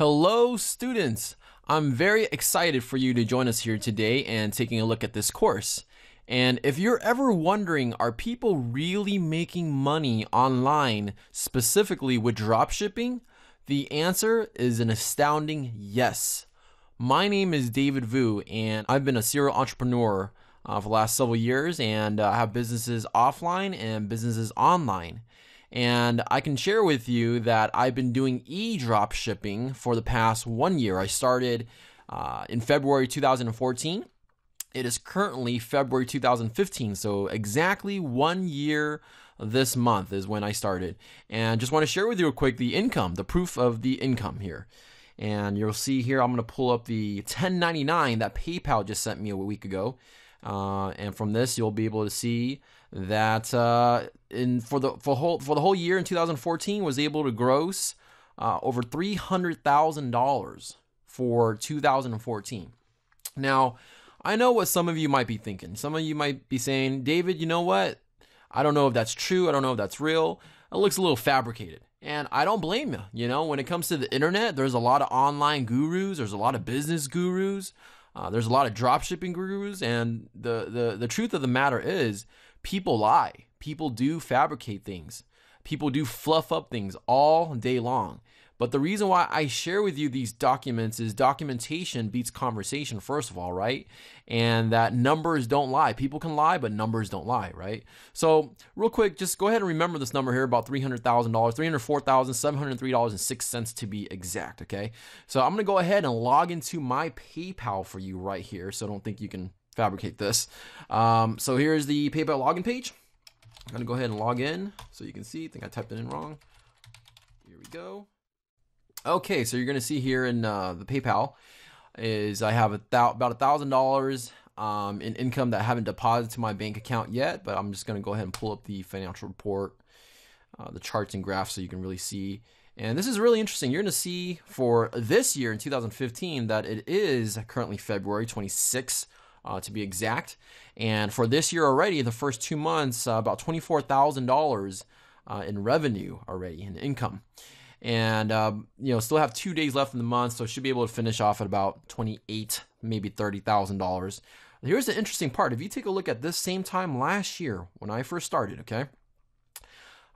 Hello, students. I'm very excited for you to join us here today and taking a look at this course. And if you're ever wondering, are people really making money online, specifically with dropshipping? The answer is an astounding yes. My name is David Vu, and I've been a serial entrepreneur uh, for the last several years, and uh, have businesses offline and businesses online. And I can share with you that I've been doing e drop shipping for the past one year. I started uh, in February 2014. It is currently February 2015, so exactly one year this month is when I started. And just want to share with you real quick the income, the proof of the income here. And you'll see here, I'm going to pull up the 1099 that PayPal just sent me a week ago. Uh, and from this, you'll be able to see that uh, in for the for whole for the whole year in 2014 was able to gross uh, over three hundred thousand dollars for 2014. Now, I know what some of you might be thinking. Some of you might be saying, David, you know what? I don't know if that's true. I don't know if that's real. It looks a little fabricated. And I don't blame you. You know, when it comes to the internet, there's a lot of online gurus, there's a lot of business gurus, uh, there's a lot of dropshipping gurus. And the, the, the truth of the matter is, people lie. People do fabricate things. People do fluff up things all day long. But the reason why I share with you these documents is documentation beats conversation, first of all, right? And that numbers don't lie. People can lie, but numbers don't lie, right? So, real quick, just go ahead and remember this number here about $300,000, $304,703.06 to be exact, okay? So, I'm gonna go ahead and log into my PayPal for you right here. So, don't think you can fabricate this. Um, so here's the PayPal login page. I'm gonna go ahead and log in so you can see. I think I typed it in wrong. Here we go. Okay, so you're gonna see here in uh, the PayPal is I have a about a thousand dollars um, in income that I haven't deposited to my bank account yet, but I'm just gonna go ahead and pull up the financial report, uh, the charts and graphs so you can really see. And this is really interesting. You're going to see for this year in 2015 that it is currently February 26, uh, to be exact. And for this year already, the first two months, uh, about $24,000 uh, in revenue already, in income. And, um, you know, still have two days left in the month, so should be able to finish off at about 28 maybe $30,000. Here's the interesting part. If you take a look at this same time last year when I first started, okay?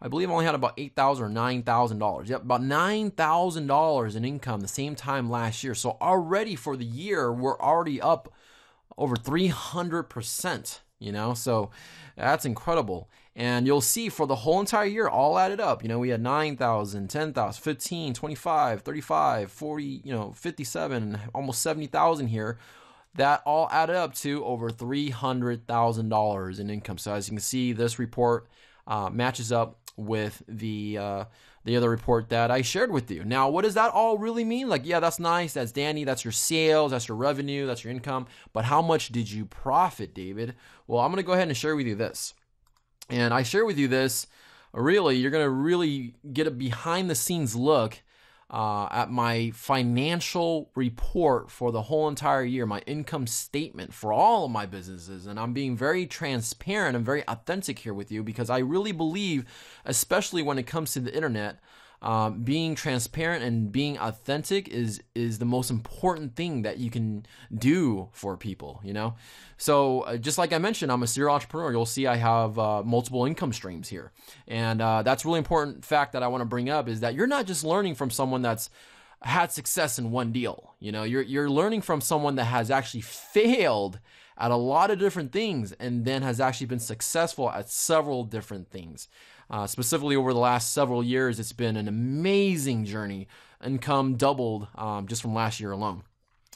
I believe I only had about eight thousand or nine thousand dollars. Yep, about nine thousand dollars in income the same time last year. So already for the year, we're already up over 300%, you know? So that's incredible. And you'll see for the whole entire year, all added up, you know, we had 9,000, 10,000, 15, 25, 35, 40, you know, 57, almost 70,000 here. That all added up to over $300,000 in income. So as you can see, this report uh, matches up with the uh, the other report that I shared with you. Now, what does that all really mean? Like, yeah, that's nice. That's Danny. That's your sales. That's your revenue. That's your income. But how much did you profit, David? Well, I'm to go ahead and share with you this. And I share with you this. Really, you're to really get a behind the scenes look uh, at my financial report for the whole entire year, my income statement for all of my businesses. And I'm being very transparent and very authentic here with you because I really believe, especially when it comes to the internet, um, being transparent and being authentic is is the most important thing that you can do for people you know? So uh, just like i mentioned i'm a serial entrepreneur. You'll see i have uh, multiple income streams here. And uh, that's really important fact that i want to bring up is that you're not just learning from someone that's had success in one deal you know? You're you're learning from someone that has actually failed at a lot of different things and then has actually been successful at several different things uh, specifically over the last several years, it's been an amazing journey. Income doubled um, just from last year alone.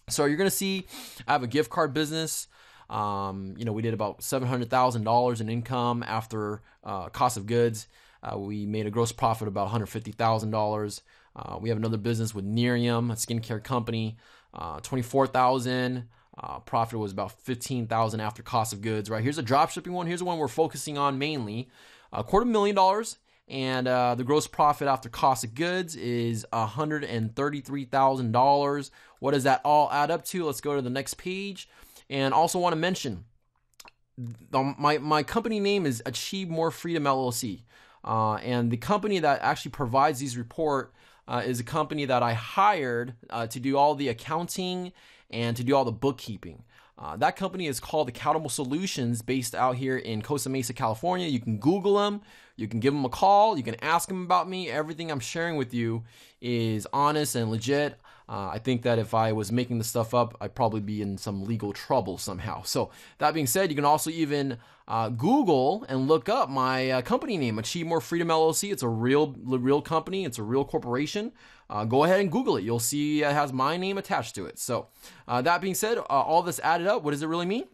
So you're going to see I have a gift card business. Um, you know, we did about $700,000 in income after uh, cost of goods. Uh, we made a gross profit of about $150,000. Uh, we have another business with Nerium, a skincare company, uh, 24000 uh, profit was about 15000 after cost of goods, right? Here's a drop shipping one. Here's the one we're focusing on mainly a quarter million dollars. And uh, the gross profit after cost of goods is $133,000. What does that all add up to? Let's go to the next page. And also want to mention the, my, my company name is Achieve More Freedom LLC. Uh, and the company that actually provides these report uh, is a company that I hired uh, to do all the accounting and to do all the bookkeeping. Uh, that company is called Accountable Solutions, based out here in Costa Mesa, California. You can Google them, you can give them a call, you can ask them about me. Everything I'm sharing with you is honest and legit. Uh, I think that if I was making the stuff up, I'd probably be in some legal trouble somehow. So, that being said, you can also even uh, Google and look up my uh, company name, Achieve More Freedom LLC. It's a real, real company. It's a real corporation. Uh, go ahead and Google it. You'll see it has my name attached to it. So, uh, that being said, uh, all this added up, what does it really mean?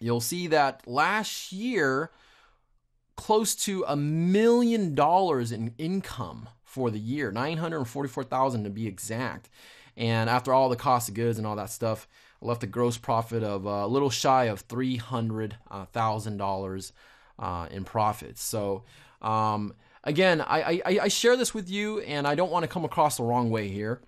You'll see that last year, close to a million dollars in income for the year, 944,000 to be exact. And after all the cost of goods and all that stuff, I left a gross profit of uh, a little shy of $300,000 uh, in profits. So, um, again, I, I, I, share this with you, and I don't want to come across the wrong way here.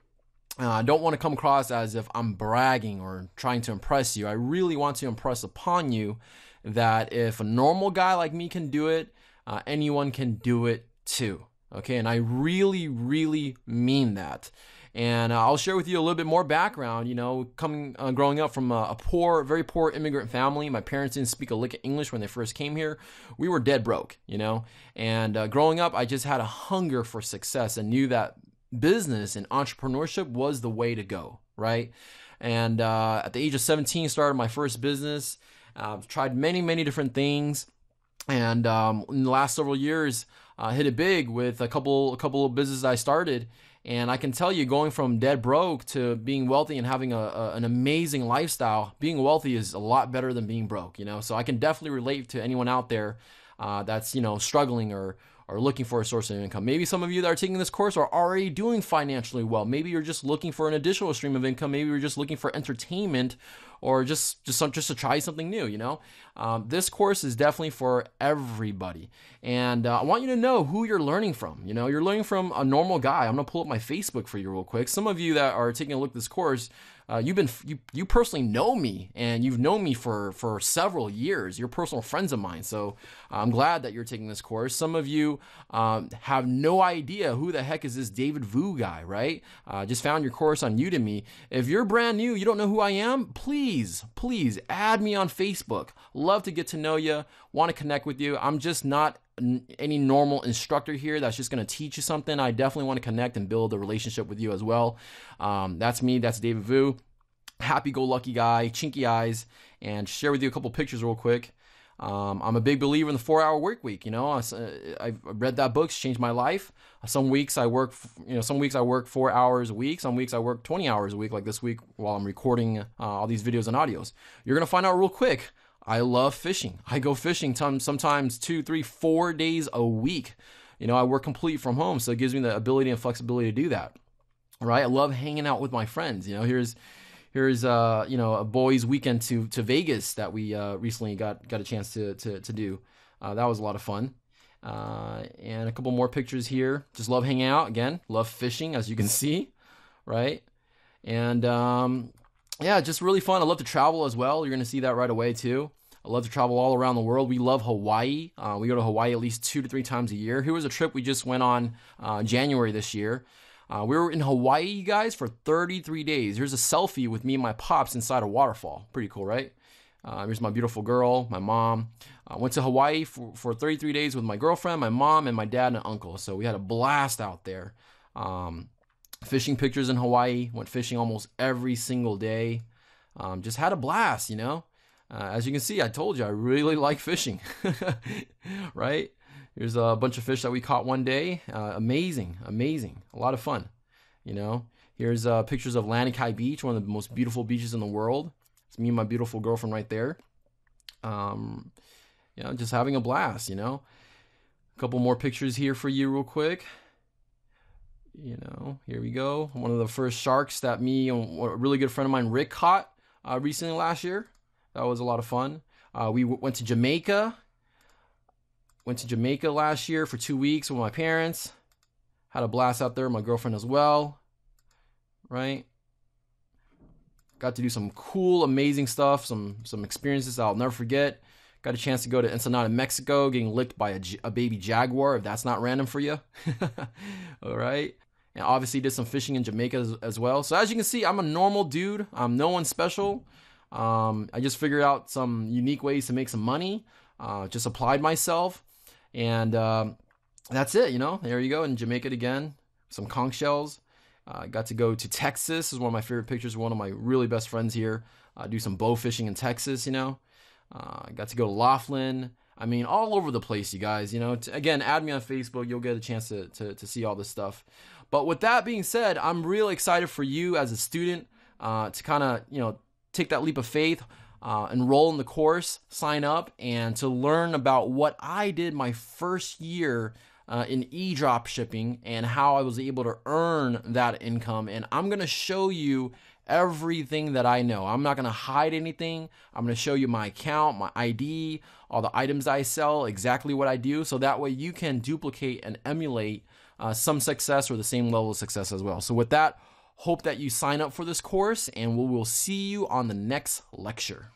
Uh, I don't want to come across as if I'm bragging or trying to impress you. I really want to impress upon you that if a normal guy like me can do it, uh, anyone can do it too. Okay, and I really, really mean that. And uh, I'll share with you a little bit more background. You know, coming, uh, growing up from a, a, poor, very poor immigrant family. My parents didn't speak a lick of English when they first came here. We were dead broke, you know. And uh, growing up, I just had a hunger for success and knew that business and entrepreneurship was the way to go, right? And uh, at the age of 17, started my first business. I've tried many, many different things. And um, in the last several years, uh, hit it big with a couple a couple of businesses I started. And I can tell you, going from dead broke to being wealthy and having a, a, an amazing lifestyle, being wealthy is a lot better than being broke, you know. So I can definitely relate to anyone out there uh, that's you know struggling or or looking for a source of income. Maybe some of you that are taking this course are already doing financially well. Maybe you're just looking for an additional stream of income. Maybe you're just looking for entertainment or just just just to try something new. You know, um, this course is definitely for everybody, and uh, I want you to know who you're learning from. You know, you're learning from a normal guy. I'm gonna pull up my Facebook for you real quick. Some of you that are taking a look at this course uh, you've been you you personally know me and you've known me for for several years. You're personal friends of mine, so I'm glad that you're taking this course. Some of you um, have no idea who the heck is this David Vu guy, right? Uh, just found your course on Udemy. If you're brand new, you don't know who I am, please please please add me on Facebook. Love to get to know you. Want to connect with you. I'm just not any normal instructor here that's just going to teach you something. I definitely want to connect and build a relationship with you as well. Um, that's me. That's David Vu. Happy go lucky guy, chinky eyes, and share with you a couple pictures real quick. Um, I'm a big believer in the four hour work week. You know, I, have read that book, it's changed my life. Some weeks I work, you know, some weeks I work four hours a week. Some weeks I work 20 hours a week, like this week while I'm recording uh, all these videos and audios. You're going to find out real quick I love fishing. I go fishing t- sometimes two, three, four days a week. You know, I work complete from home, so it gives me the ability and flexibility to do that. Right? I love hanging out with my friends. You know, here's here's uh you know a boys' weekend to to Vegas that we uh, recently got got a chance to to to do. Uh, that was a lot of fun. Uh, and a couple more pictures here. Just love hanging out again. Love fishing, as you can see, right? And um, yeah, just really fun. I love to travel as well. You're going to see that right away too. I love to travel all around the world. We love Hawaii. Uh, we go to Hawaii at least two to three times a year. Here was a trip we just went on uh, January this year. Uh, we were in Hawaii, you guys, for 33 days. Here's a selfie with me and my pops inside a waterfall. Pretty cool, right? Uh, here's my beautiful girl, my mom. I went to Hawaii for, for 33 days with my girlfriend, my mom, and my dad and uncle. So we had a blast out there. Um, fishing pictures in Hawaii. Went fishing almost every single day. Um, just had a blast, you know. Uh, as you can see, I told you I really like fishing, right? Here's a bunch of fish that we caught one day. Uh, amazing, amazing, a lot of fun, you know. Here's uh, pictures of Lanikai Beach, one of the most beautiful beaches in the world. It's me and my beautiful girlfriend right there. Um, you know, just having a blast, you know. A couple more pictures here for you, real quick. You know, here we go. One of the first sharks that me and a really good friend of mine, Rick, caught uh, recently last year. That was a lot of fun. Uh, we went to Jamaica. Went to Jamaica last year for two weeks with my parents. Had a blast out there. My girlfriend as well. Right. Got to do some cool, amazing stuff. Some some experiences I'll never forget. Got a chance to go to Ensenada, Mexico, getting licked by a, a baby jaguar. If that's not random for you. All right. and obviously did some fishing in Jamaica as, as well. So as you can see, I'm a normal dude. I'm no one special. Um, I just figured out some unique ways to make some money. Uh, just applied myself, and um, that's it. You know, there you go in Jamaica again. Some conch shells. I uh, got to go to Texas. This is one of my favorite pictures. One of my really best friends here. Uh, do some bow fishing in Texas. You know, uh, got to go to Laughlin. I mean, all over the place, you guys. You know, again, add me on Facebook. You'll get a chance to, to, to see all this stuff. But with that being said, I'm really excited for you as a student uh, to kind of, you know, take that leap of faith, uh, enroll in the course, sign up, and to learn about what I did my first year uh, in e-drop shipping and how I was able to earn that income. And I'm going to show you everything that I know. I'm not going to hide anything. I'm going to show you my account, my ID, all the items I sell, exactly what I do. So that way you can duplicate and emulate uh, some success or the same level of success as well. So with that, hope that you sign up for this course and we will see you on the next lecture.